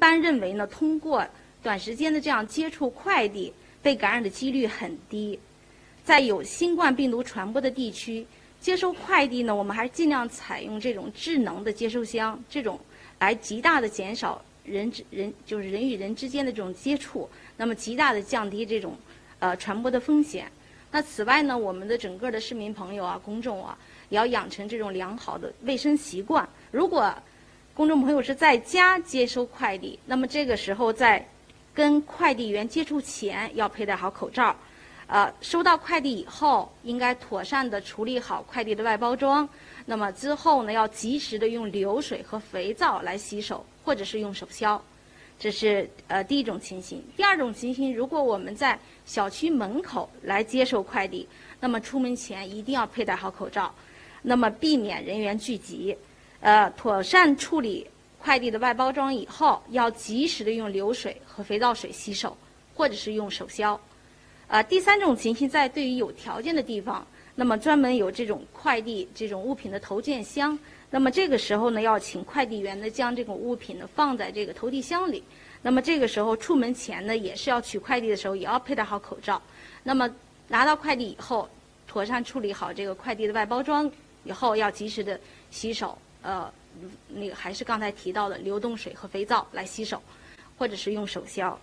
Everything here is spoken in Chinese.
般认为呢，通过短时间的这样接触快递，被感染的几率很低。在有新冠病毒传播的地区，接收快递呢，我们还是尽量采用这种智能的接收箱，这种来极大的减少人人就是人与人之间的这种接触，那么极大的降低这种呃传播的风险。那此外呢，我们的整个的市民朋友啊、公众啊，也要养成这种良好的卫生习惯。如果公众朋友是在家接收快递，那么这个时候在跟快递员接触前要佩戴好口罩。呃，收到快递以后，应该妥善的处理好快递的外包装。那么之后呢，要及时的用流水和肥皂来洗手，或者是用手消。这是呃第一种情形。第二种情形，如果我们在小区门口来接受快递，那么出门前一定要佩戴好口罩，那么避免人员聚集。呃，妥善处理快递的外包装以后，要及时的用流水和肥皂水洗手，或者是用手消。呃，第三种情形，在对于有条件的地方，那么专门有这种快递这种物品的投件箱，那么这个时候呢，要请快递员呢将这种物品呢放在这个投递箱里。那么这个时候出门前呢，也是要取快递的时候也要佩戴好口罩。那么拿到快递以后，妥善处理好这个快递的外包装以后，要及时的洗手。呃，那个还是刚才提到的流动水和肥皂来洗手，或者是用手消。